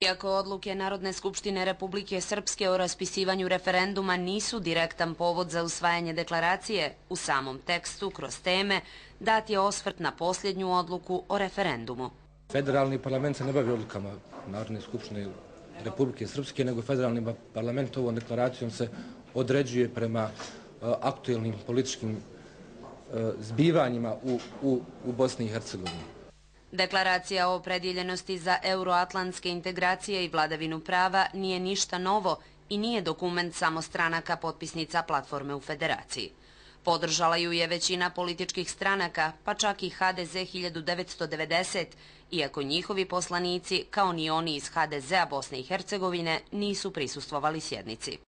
Iako odluke Narodne skupštine Republike Srpske o raspisivanju referenduma nisu direktan povod za usvajanje deklaracije, u samom tekstu, kroz teme, dat je osvrt na posljednju odluku o referendumu. Federalni parlament se ne bavi odlukama Narodne skupštine Republike Srpske, nego federalni parlament ovom deklaracijom se određuje prema eh, aktuelnim političkim e, zbivanjima u Bosni i Hercegovini. Deklaracija o predjeljenosti za euroatlantske integracije i vladavinu prava nije ništa novo i nije dokument samo stranaka potpisnica platforme u federaciji. Podržala ju je većina političkih stranaka, pa čak i HDZ 1990, iako njihovi poslanici, kao ni oni iz HDZ-a Bosne i Hercegovine, nisu prisustvovali sjednici.